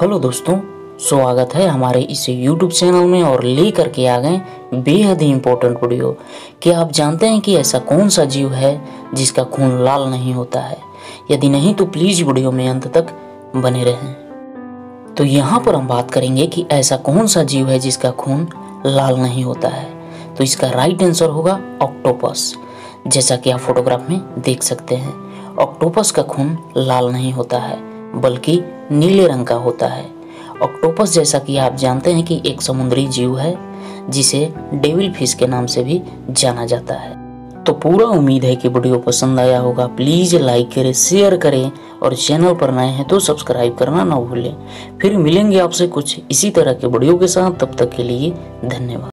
Hello दोस्तों, स्वागत है हमारे इस यूट्यूब चैनल में और लेकर के आ गए बेहद ही इम्पोर्टेंट वीडियो कि आप जानते हैं कि ऐसा कौन सा जीव है जिसका खून लाल नहीं होता है? यदि नहीं तो प्लीज़ वीडियो में अंत तक बने रहें। तो यहाँ पर हम बात करेंगे कि ऐसा कौन सा जीव है जिसका खून लाल नहीं होता है। तो इसका राइट आंसर होगा ऑक्टोपस जैसा कि आप फोटोग्राफ में देख सकते हैं ऑक्टोपस का खून लाल नहीं होता है, बल्कि नीले रंग का होता है। ऑक्टोपस जैसा कि आप जानते हैं कि एक समुद्री जीव है, जिसे डेविल फ़िश के नाम से भी जाना जाता है। तो पूरा उम्मीद है कि वीडियो पसंद आया होगा। प्लीज़ लाइक करें, शेयर करें और चैनल पर नए हैं तो सब्सक्राइब करना ना भूलें। फिर मिलेंगे आपसे कुछ इसी तरह के वीडियो के साथ। तब तक के लिए धन्यवाद।